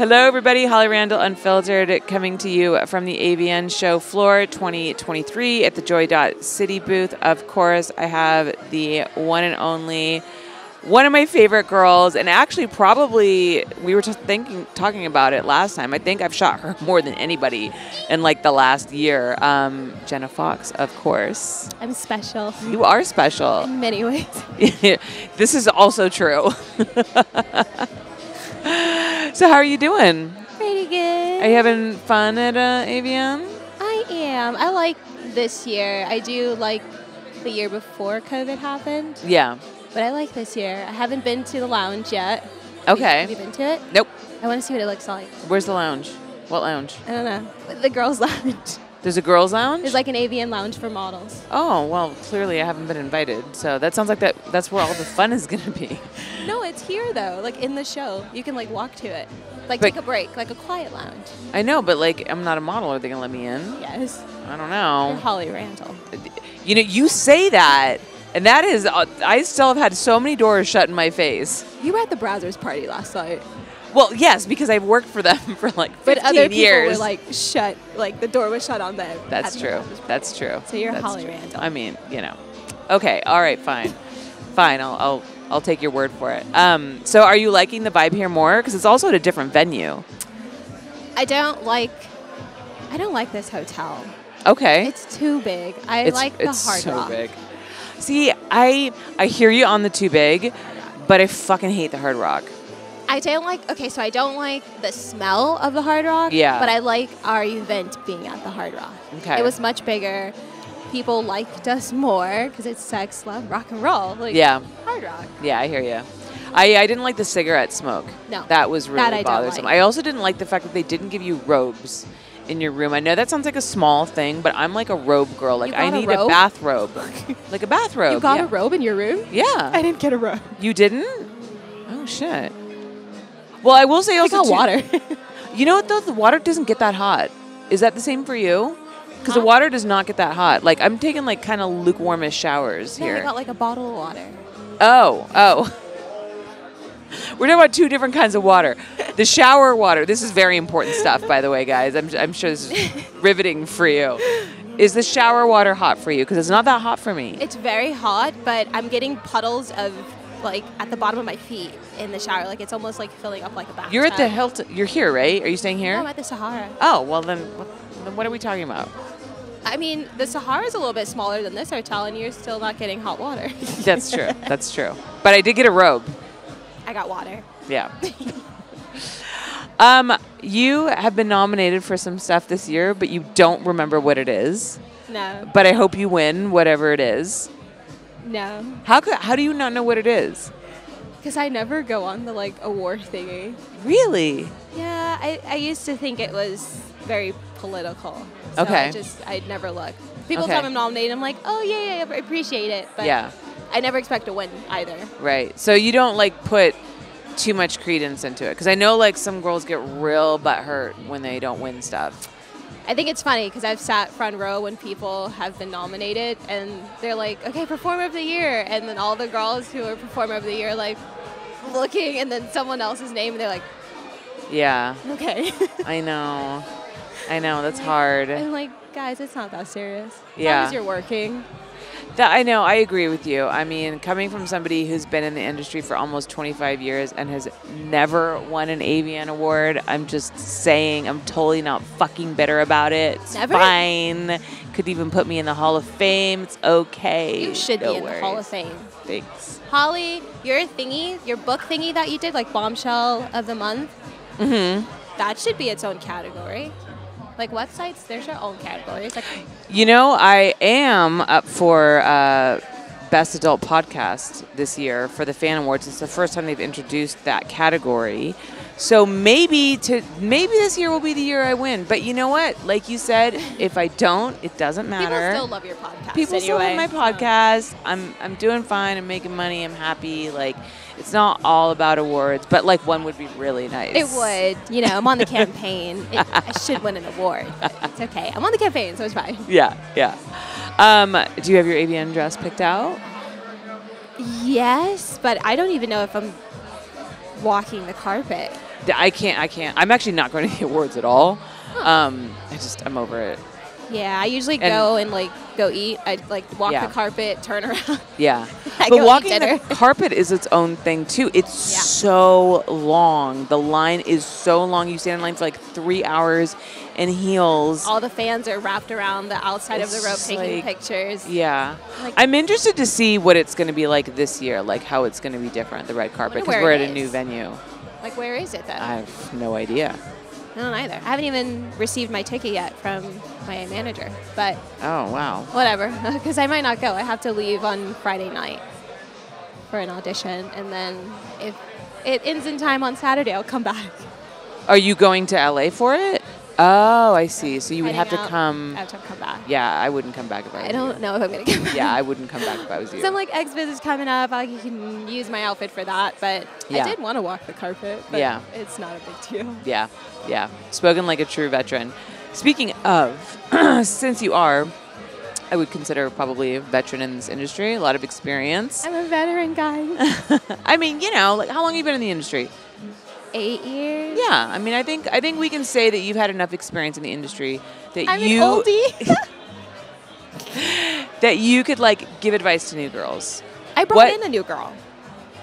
Hello, everybody. Holly Randall Unfiltered coming to you from the AVN show floor 2023 at the Joy Dot City booth. Of course, I have the one and only, one of my favorite girls, and actually, probably we were just thinking, talking about it last time. I think I've shot her more than anybody in like the last year. Um, Jenna Foxx, of course. I'm special You are special. in many ways. this is also true. so, how are you doing? Pretty good. Are you having fun at uh, AVN? I am. I like this year. I do like the year before COVID happened, Yeah. but I like this year. I haven't been to the lounge yet. Okay. Have you been to it? Nope. I want to see what it looks like. Where's the lounge? What lounge? I don't know. The girls' lounge. There's a girls' lounge. There's like an AVN lounge for models. oh well, clearly I haven't been invited. So that sounds like that. That's where all the fun is gonna be. No, it's here though. Like in the show, you can like walk to it. Like But- take a break, like a quiet lounge. I know, but like I'm not a model. Are they gonna let me in? Yes. I don't You're know. Holly Randall. You know, you say that, and that is. Uh, I still have had so many doors shut in my face. You were at the Brazzers party last night. Well, yes, because I've worked for them for like 15 But other people years. were like shut, like the door was shut on them. That's at the true. That's true. So you're That's Holly true. Randall. I mean, you know. Okay. All right. Fine. fine. I'll, I'll I'll take your word for it. Um. So, are you liking the vibe here more? Because it's also at a different venue. I don't like. I don't like this hotel. Okay. It's too big. I It's- like the it's Hard so Rock. big. See, I I hear you on the too big, but I fucking hate the Hard Rock. I don't like. Okay, so I don't like the smell of the Hard Rock. Yeah. But I like our event being at the Hard Rock. Okay. It was much bigger. People liked us more because it's sex, love, rock and roll. Like Yeah. Hard Rock. Yeah, I hear you. I, I didn't like the cigarette smoke. No. That was really That I bothersome. like. I also didn't like the fact that they didn't give you robes in your room. I know that sounds like a small thing, but I'm like a robe girl. Like I got a need a bathrobe. like a bathrobe. You got yeah. a robe in your room? Yeah. I didn't get a robe. You didn't? Oh shit. Well, I will say I also got water. You know what though? The water doesn't get that hot. Is that the same for you? Because the water does not get that hot. Like I'm taking like kind of lukewarmish showers no, here. I got like a bottle of water. Oh, oh. We're talking about two different kinds of water. The shower water. This is very important stuff, by the way, guys. I'm, I'm sure this is riveting for you. Is the shower water hot for you? Because it's not that hot for me. It's very hot, but I'm getting puddles of like at the bottom of my feet in the shower. Like it's almost like filling up like a bathtub. You're at the Hilton. You're here, right? Are you staying here? No, I'm at the Sahara. oh, well then, what, then what are we talking about? I mean, the Sahara is a little bit smaller than this hotel, and you're still not getting hot water. That's true. That's true. But I did get a robe. I got water. Yeah. um, you have been nominated for some stuff this year, but you don't remember what it is. No, But I hope you win whatever it is. No, How could, how do you not know what it is? because I never go on the like award thingy. Really? Yeah, I, I used to think it was very political. So Okay. I just I'd never look. People Okay. tell me I'm nominated. I'm like, oh yeah, yeah, I appreciate it. But Yeah. I never expect to win either. Right. So you don't like put too much credence into it because I know like some girls get real butthurt when they don't win stuff. I think it's funny because I've sat front row when people have been nominated and they're like, okay, performer of the year. And then all the girls who are performer of the year, like, looking and then someone else's name and they're like, Yeah. okay. I know. I know that's hard. I'm like, guys, it's not that serious. As Yeah. long as you're working. That I know, I agree with you. I mean, coming from somebody who's been in the industry for almost 25 years and has never won an AVN award, I'm just saying I'm totally not fucking bitter about it. It's Never? fine. Could even put me in the Hall of Fame. It's okay. You should No be in the Hall of Fame. Thanks. Holly, your thingy, your book thingy that you did, like Bombshell of the Month, mm-hmm. that should be its own category. Like websites, there's your own categories. Like, You know, I am up for uh, Best Adult Podcast this year for the Fan Awards. It's the first time they've introduced that category. So maybe to maybe this year will be the year I win. But you know what? Like you said, if I don't, it doesn't matter. people still love your podcast. People still love my podcast. I'm I'm doing fine. I'm making money. I'm happy. Like it's not all about awards, but like one would be really nice. It would. You know, I'm on the campaign. It, I should win an award. But it's okay. I'm on the campaign, so it's fine. Yeah, yeah. Um, do you have your AVN dress picked out? Yes, but I don't even know if I'm walking the carpet. I can't. I can't. I'm actually not going to the awards at all. Um, I just I'm over it. Yeah, I usually And- go and like go eat. I like walk Yeah. the carpet, turn around. Yeah, but walking the carpet is its own thing too. It's Yeah. so long. The line is so long. You stand in line for like three hours in heels. All the fans are wrapped around the outside of the rope taking like- pictures. Yeah. Like- I'm interested to see what it's going to be like this year, like how it's going to be different, the red carpet, because we're at it a new venue. Like, where is it though? I have no idea. I don't either. I haven't even received my ticket yet from my manager, but Oh, wow. whatever, because I might not go. I have to leave on Friday night for an audition, and then if it ends in time on Saturday, I'll come back. Are you going to LA for it? Oh, I see. So you would have to out. come. I have to come back. Yeah, I wouldn't come back if I was I don't you. know if I'm gonna come back. Yeah, I wouldn't come back if I was you. Some like XBIZ is coming up. I can use my outfit for that, but Yeah. I did want to walk the carpet. But Yeah. it's not a big deal. Yeah, yeah. Spoken like a true veteran. Speaking of, since you are, I would consider probably a veteran in this industry, a lot of experience. I'm a veteran guy. I mean, you know, like how long have you been in the industry? Eight years. Yeah, I mean, I think I think we can say that you've had enough experience in the industry that I'm you an oldie. that you could like give advice to new girls. I brought What- in a new girl.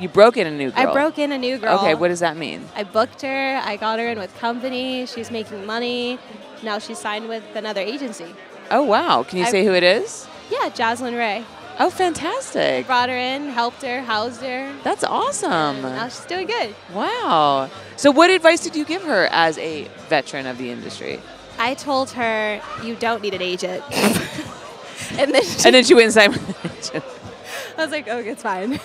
You broke in a new girl. I broke in a new girl. Okay, what does that mean? I booked her. I got her in with company. She's making money. Now she's signed with another agency. Oh wow, can you I- say who it is? Yeah, Jocelyn Ray. Oh, fantastic. Brought her in, helped her, housed her. That's awesome. Now she's doing good. Wow. So, what advice did you give her as a veteran of the industry? I told her you don't need an agent. and then she, And then she went inside with an agent. I was like, okay, it's fine.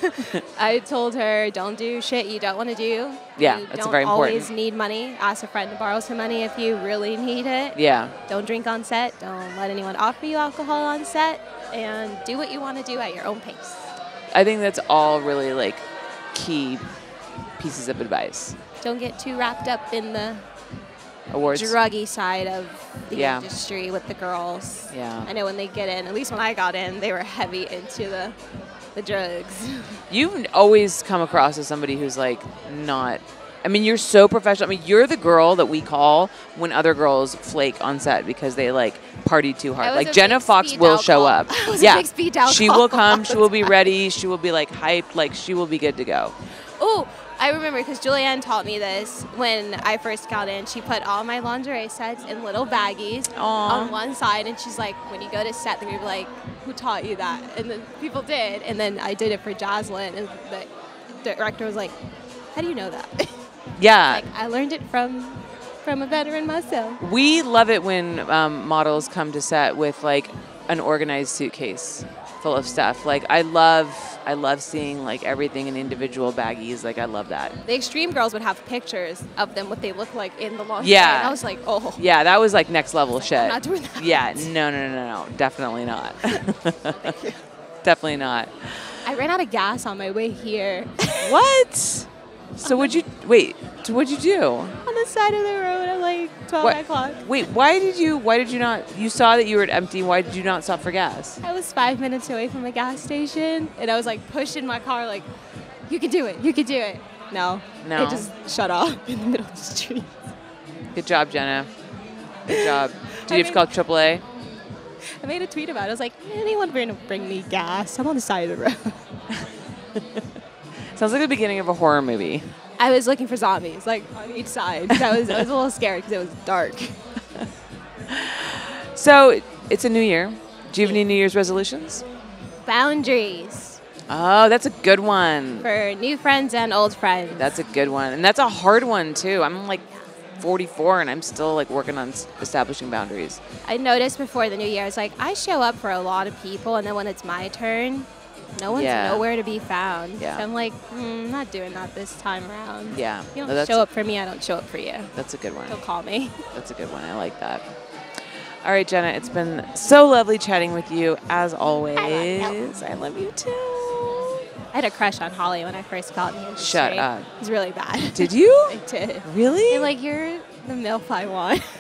I told her don't do shit you don't want to do. Yeah, you that's don't very important. always need money. Ask a friend to borrow some money if you really need it. Yeah. Don't drink on set. Don't let anyone offer you alcohol on set. And do what you want to do at your own pace. I think that's all really like key pieces of advice. Don't get too wrapped up in the Awards. druggy side of the Yeah. industry with the girls. Yeah. I know when they get in, at least when I got in, they were heavy into the the drugs. You've always come across as somebody who's like not. I mean, you're so professional. I mean, you're the girl that we call when other girls flake on set because they like party too hard. Like Jenna Foxx will show up. I was a yeah, she will come. She will be ready. She will be like hyped. Like she will be good to go. Oh, I remember because Julianne taught me this when I first got in. She put all my lingerie sets in little baggies Aw. on one side, and she's like, when you go to set, they're gonna be like, who taught you that? And then people did, and then I did it for Jocelyn, and the director was like, how do you know that? Yeah. like I learned it from from a veteran myself. We love it when um, models come to set with like an organized suitcase full of stuff. Like I love, I love seeing like everything in individual baggies. Like I love that. The extreme girls would have pictures of them, what they look like in the lingerie. Yeah. and I was like, oh, Yeah, that was like next level shit. not doing that. Yeah, no, no, no, no, no, definitely not. definitely not. I ran out of gas on my way here. What? So would you wait? What'd you do? on the side of the road like 12 What- o'clock. Wait, why did you? Why did you not? You saw that you were empty. Why did you not stop for gas? I was five minutes away from a gas station, and I was like pushing my car, like, "You can do it, you can do it." No, No. it just shut off in the middle of the street. Good job, Jenna. Good job. Did I you have to call AAA? I made a tweet about it. I was like, "Anyone bring bring me gas? I'm on the side of the road." Sounds like the beginning of a horror movie. I was looking for zombies, like on each side. 'cause I was I was a little scared because it was dark. So it's a new year. Do you have any New Year's resolutions? Boundaries Oh, that's a good one. for new friends and old friends. That's a good one, and that's a hard one too. I'm like 44, and I'm still like working on s- establishing boundaries. I noticed before the new year, it's like I show up for a lot of people, and then when it's my turn, no one's Yeah. nowhere to be found. Yeah. So I'm like, mm, I'm not doing that this time around. Yeah, You don't no, show up for me, I don't show up for you. That's a good one. Don't call me. That's a good one. I like that. All right, Jenna, it's been so lovely chatting with you as always. I love you too. I had a crush on Holly when I first got in the industry. Shut up. It was really bad. Did you? I did. Really? They're like, you're the MILF I want.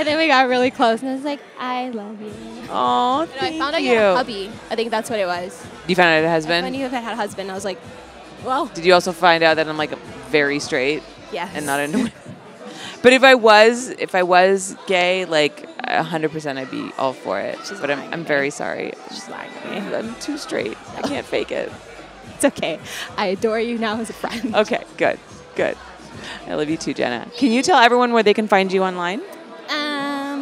and then we got really close, and I was like, I love you. Oh, And I thank found out you. you had a hubby. I think that's what it was. You found out it has I been. knew if I had a husband, I was like, Well, Did you also find out that I'm like very straight yes. and not into women? But if I was, if I was gay, like 100%, I'd be all for it. She's but I'm, I'm very sorry. She's lying to me. I'm too straight. I can't fake it. It's okay. I adore you now as a friend. Okay, good, good. I love you too, Jenna. Can you tell everyone where they can find you online?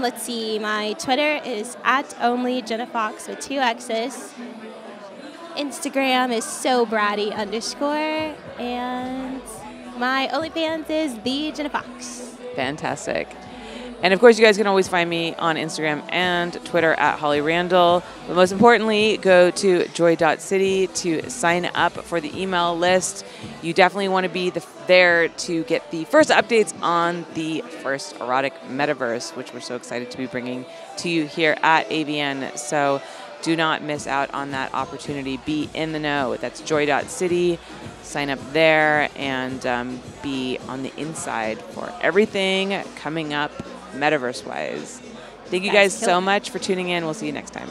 Let's see. My Twitter is at only Jenna Foxx with two X's. Instagram is so bratty underscore, and my OnlyFans is the Jenna Fox. Fantastic. And of course, you guys can always find me on Instagram and Twitter at Holly Randall. But most importantly, go to joy.city to sign up for the email list. You definitely want to be the, there to get the first updates on the first erotic metaverse, which we're so excited to be bringing to you here at AVN. So do not miss out on that opportunity. Be in the know. That's joy.city. Sign up there and um, be on the inside for everything coming up metaverse wise. Thank you Guys, so much for tuning in. We'll see you next time.